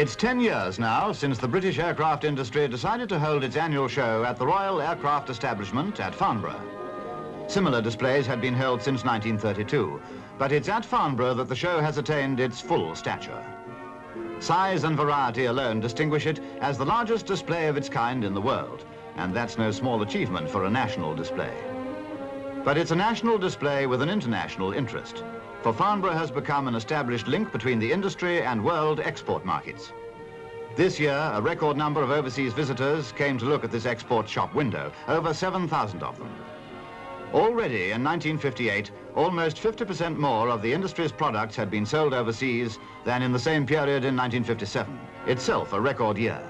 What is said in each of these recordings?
It's 10 years now since the British aircraft industry decided to hold its annual show at the Royal Aircraft Establishment at Farnborough. Similar displays had been held since 1932, but it's at Farnborough that the show has attained its full stature. Size and variety alone distinguish it as the largest display of its kind in the world, and that's no small achievement for a national display. But it's a national display with an international interest for Farnborough has become an established link between the industry and world export markets. This year, a record number of overseas visitors came to look at this export shop window, over 7,000 of them. Already in 1958, almost 50% more of the industry's products had been sold overseas than in the same period in 1957, itself a record year.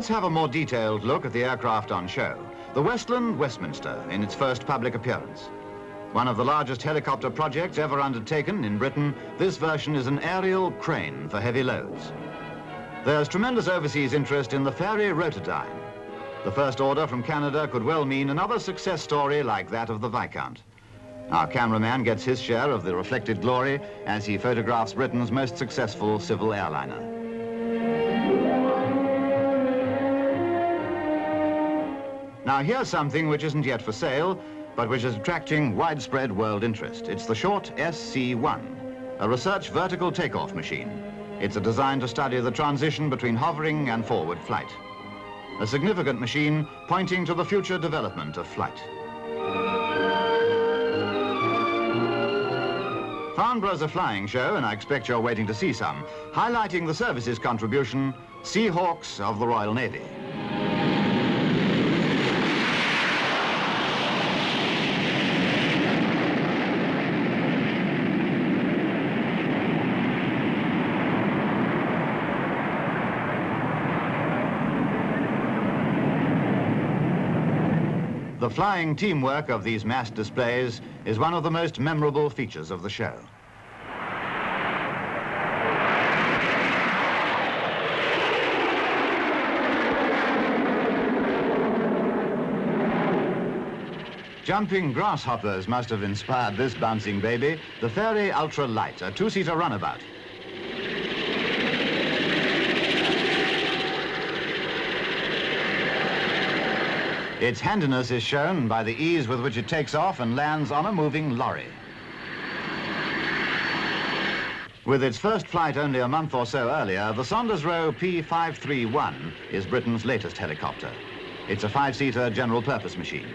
Let's have a more detailed look at the aircraft on show. The Westland Westminster in its first public appearance. One of the largest helicopter projects ever undertaken in Britain, this version is an aerial crane for heavy loads. There's tremendous overseas interest in the Fairey Rotodyne. The first order from Canada could well mean another success story like that of the Viscount. Our cameraman gets his share of the reflected glory as he photographs Britain's most successful civil airliner. Now here's something which isn't yet for sale, but which is attracting widespread world interest. It's the Short SC-1, a research vertical takeoff machine. It's a design to study the transition between hovering and forward flight. A significant machine pointing to the future development of flight. Farnborough's a flying show, and I expect you're waiting to see some, highlighting the services contribution, Seahawks of the Royal Navy. The flying teamwork of these mass displays is one of the most memorable features of the show. Jumping grasshoppers must have inspired this bouncing baby, the Fairey Ultra Light, a two-seater runabout. Its handiness is shown by the ease with which it takes off and lands on a moving lorry. With its first flight only a month or so earlier, the Saunders Roe P531 is Britain's latest helicopter. It's a five-seater general-purpose machine.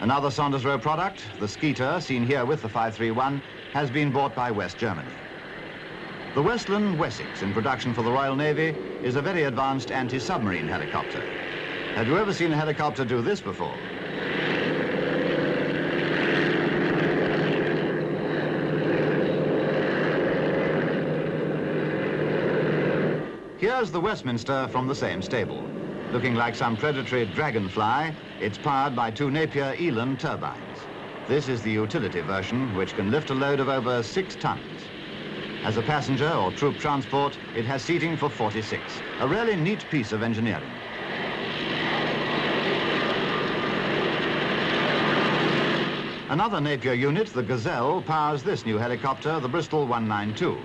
Another Saunders Roe product, the Skeeter, seen here with the 531, has been bought by West Germany. The Westland Wessex, in production for the Royal Navy, is a very advanced anti-submarine helicopter. Have you ever seen a helicopter do this before? Here's the Westminster from the same stable. Looking like some predatory dragonfly, it's powered by two Napier Eland turbines. This is the utility version, which can lift a load of over six tons. As a passenger or troop transport, it has seating for 46, a really neat piece of engineering. Another Napier unit, the Gazelle, powers this new helicopter, the Bristol 192.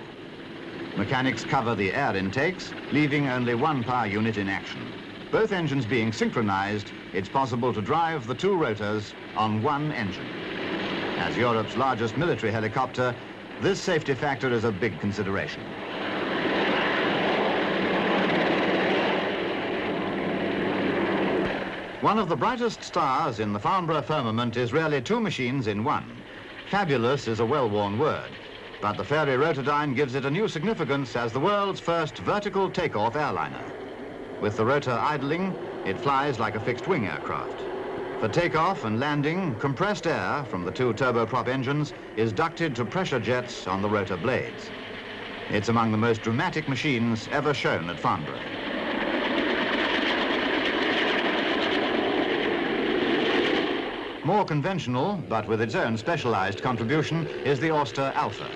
Mechanics cover the air intakes, leaving only one power unit in action. Both engines being synchronized, it's possible to drive the two rotors on one engine. As Europe's largest military helicopter, this safety factor is a big consideration. One of the brightest stars in the Farnborough firmament is really two machines in one. Fabulous is a well-worn word, but the Fairey Rotodyne gives it a new significance as the world's first vertical takeoff airliner. With the rotor idling, it flies like a fixed-wing aircraft. For takeoff and landing, compressed air from the two turboprop engines is ducted to pressure jets on the rotor blades. It's among the most dramatic machines ever shown at Farnborough. More conventional, but with its own specialized contribution, is the Auster Alpha.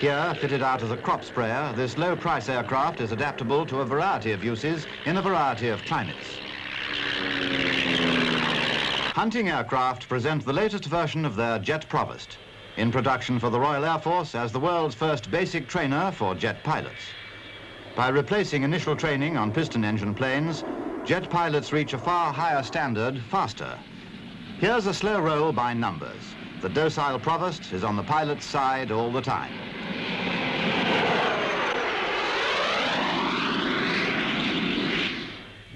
Here, fitted out as a crop sprayer, this low-price aircraft is adaptable to a variety of uses in a variety of climates. Hunting aircraft present the latest version of their Jet Provost, in production for the Royal Air Force as the world's first basic trainer for jet pilots. By replacing initial training on piston engine planes, jet pilots reach a far higher standard faster. Here's a slow roll by numbers. The docile Provost is on the pilot's side all the time.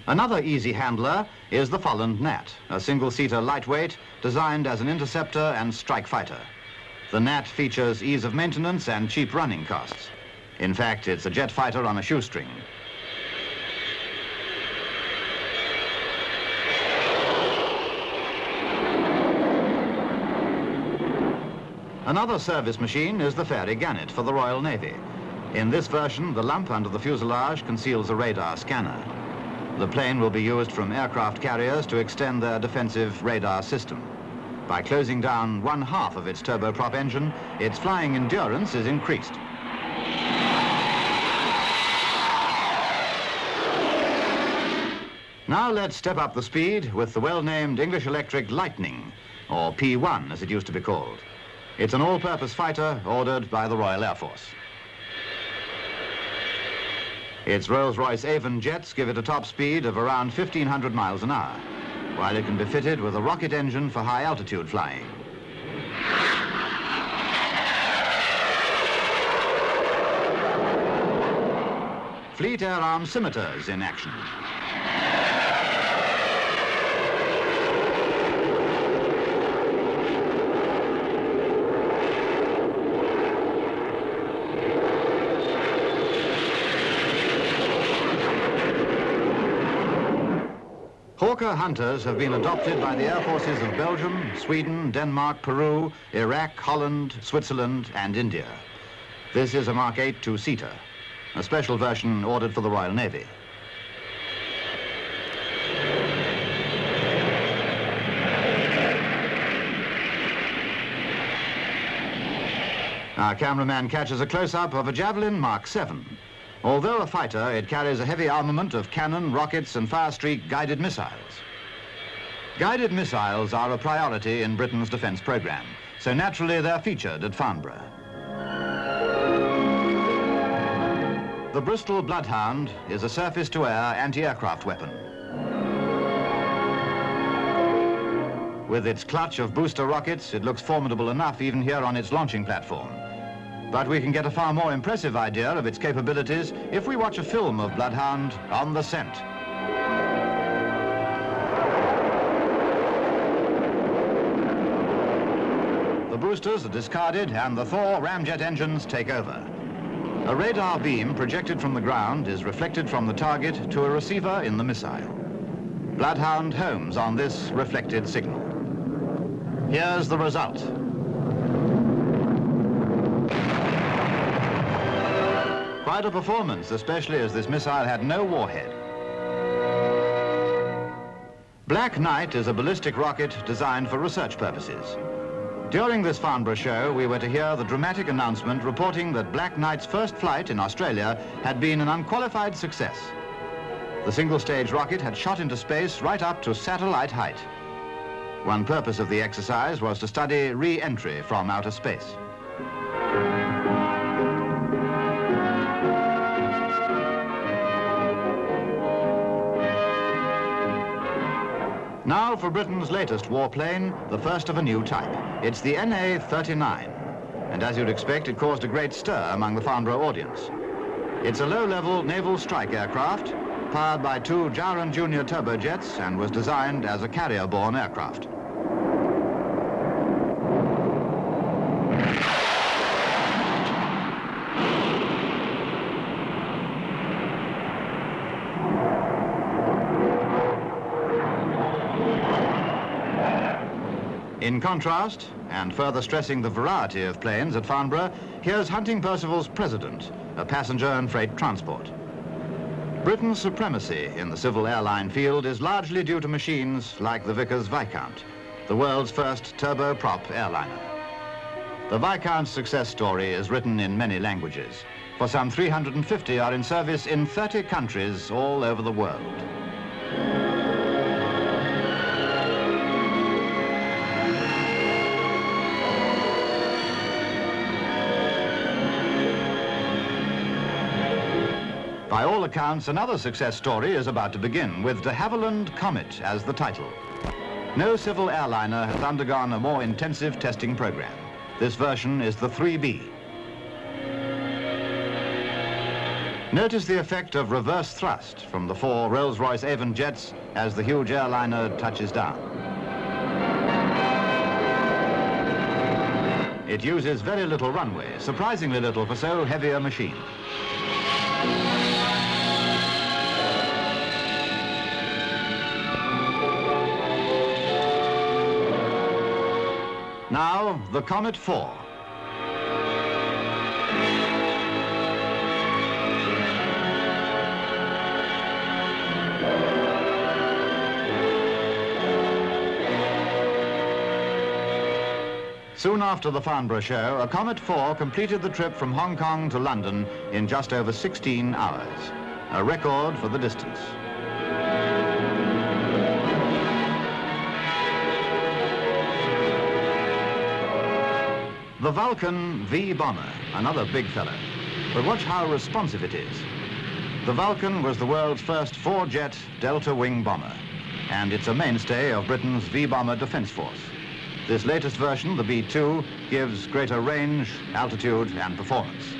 Another easy handler is the Folland Gnat, a single-seater lightweight designed as an interceptor and strike fighter. The Gnat features ease of maintenance and cheap running costs. In fact, it's a jet fighter on a shoestring. Another service machine is the Fairey Gannet for the Royal Navy. In this version, the lump under the fuselage conceals a radar scanner. The plane will be used from aircraft carriers to extend their defensive radar system. By closing down one half of its turboprop engine, its flying endurance is increased. Now let's step up the speed with the well-named English Electric Lightning, or P-1 as it used to be called. It's an all-purpose fighter ordered by the Royal Air Force. Its Rolls-Royce Avon jets give it a top speed of around 1,500 miles an hour, while it can be fitted with a rocket engine for high-altitude flying. Fleet Air Arm scimitars in action. Hawker Hunters have been adopted by the air forces of Belgium, Sweden, Denmark, Peru, Iraq, Holland, Switzerland and India. This is a Mark 8 two-seater, a special version ordered for the Royal Navy. Our cameraman catches a close-up of a Javelin Mark 7. Although a fighter, it carries a heavy armament of cannon, rockets and Firestreak guided missiles. Guided missiles are a priority in Britain's defence programme, so naturally they're featured at Farnborough. The Bristol Bloodhound is a surface-to-air anti-aircraft weapon. With its clutch of booster rockets, it looks formidable enough even here on its launching platform. But we can get a far more impressive idea of its capabilities if we watch a film of Bloodhound on the scent. The boosters are discarded and the Thor ramjet engines take over. A radar beam projected from the ground is reflected from the target to a receiver in the missile. Bloodhound homes on this reflected signal. Here's the result. Quite a performance, especially as this missile had no warhead. Black Knight is a ballistic rocket designed for research purposes. During this Farnborough show, we were to hear the dramatic announcement reporting that Black Knight's first flight in Australia had been an unqualified success. The single-stage rocket had shot into space right up to satellite height. One purpose of the exercise was to study re-entry from outer space. Now for Britain's latest warplane, the first of a new type. It's the NA-39. And as you'd expect, it caused a great stir among the Farnborough audience. It's a low-level naval strike aircraft, powered by two Gyron Junior turbojets and was designed as a carrier-borne aircraft. In contrast, and further stressing the variety of planes at Farnborough, here's Hunting Percival's President, a passenger and freight transport. Britain's supremacy in the civil airline field is largely due to machines like the Vickers Viscount, the world's first turboprop airliner. The Viscount's success story is written in many languages, for some 350 are in service in 30 countries all over the world. By all accounts, another success story is about to begin, with de Havilland Comet as the title. No civil airliner has undergone a more intensive testing program. This version is the 3B. Notice the effect of reverse thrust from the four Rolls-Royce Avon jets as the huge airliner touches down. It uses very little runway, surprisingly little for so heavy a machine. Now, the Comet 4. Soon after the Farnborough show, a Comet 4 completed the trip from Hong Kong to London in just over 16 hours, a record for the distance. The Vulcan V bomber, another big fellow. But watch how responsive it is. The Vulcan was the world's first four-jet delta wing bomber, and it's a mainstay of Britain's V-bomber defense force. This latest version, the B-2, gives greater range, altitude, and performance.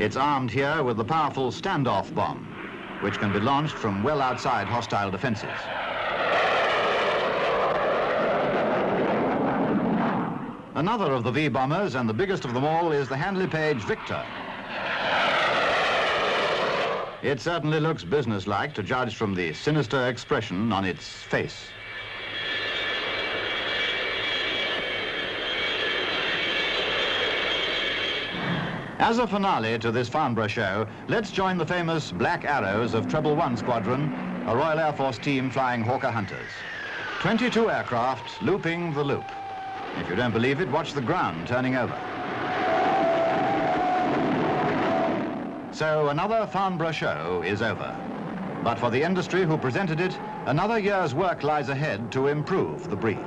It's armed here with the powerful standoff bomb, which can be launched from well outside hostile defenses. Another of the V-bombers, and the biggest of them all, is the Handley Page Victor. It certainly looks businesslike to judge from the sinister expression on its face. As a finale to this Farnborough show, let's join the famous Black Arrows of Treble One Squadron, a Royal Air Force team flying Hawker Hunters. 22 aircraft looping the loop. If you don't believe it, watch the ground turning over. So another Farnborough show is over. But for the industry who presented it, another year's work lies ahead to improve the breed.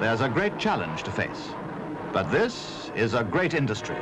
There's a great challenge to face. But this is a great industry.